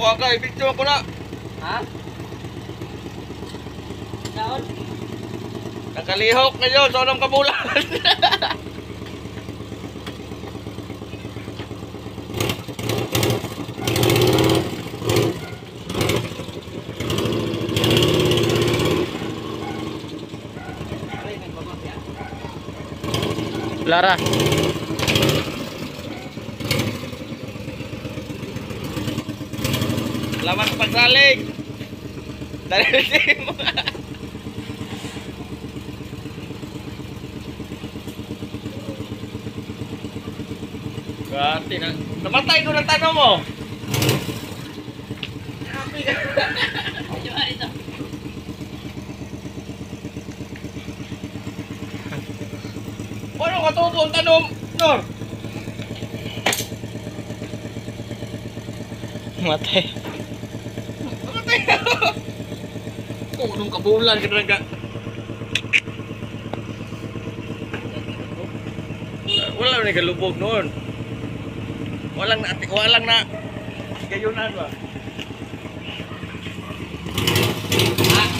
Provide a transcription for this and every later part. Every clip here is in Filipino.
Kuha ka, i-picture ko na. Ha? Daon? Nakalihok ngayon sa unang kabulan. Lara. Salamat sa pagsalig. Dali mo. Gati na. Namatay ko ng tanong mo. Ay ito. Paano ka tubo ang tanong, Nor? Matay. Kung anong kabulan ka ka. Wala na galubog noon. Walang na, walang na. Gayunan ba? Ha?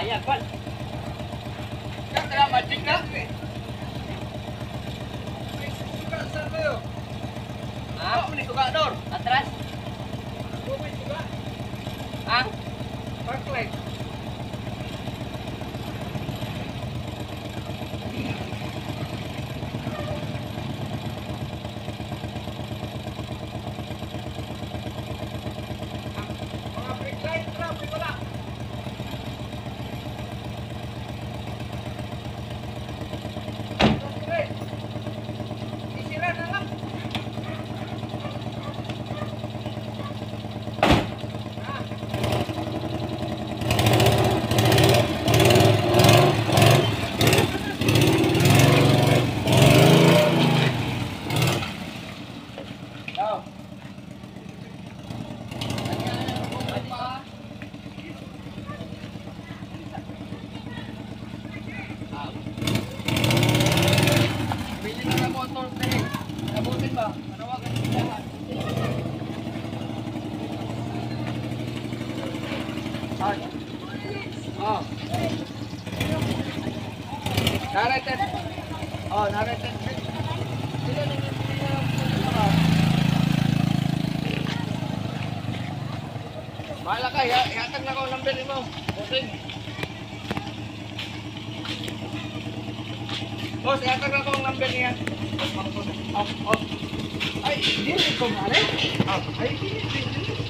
ayag, Pan. Kaya magic na. Ha? Ako ni Kuga Nor. Atras? Ang? Parklight. Mga brake light, traffic wala. Isira na lang. Go. Bili na ng motor pre. Abutin ba? Manawagan sa lahat. Oh. Narrated. Oh, narrated. Sila na yung Bahala ka, iha- ihatag na ko ang number mo. Okay. Boss, ihatag na ko number niya. Off, off. Ay, hindi ko mali. Ay, hindi. Ay,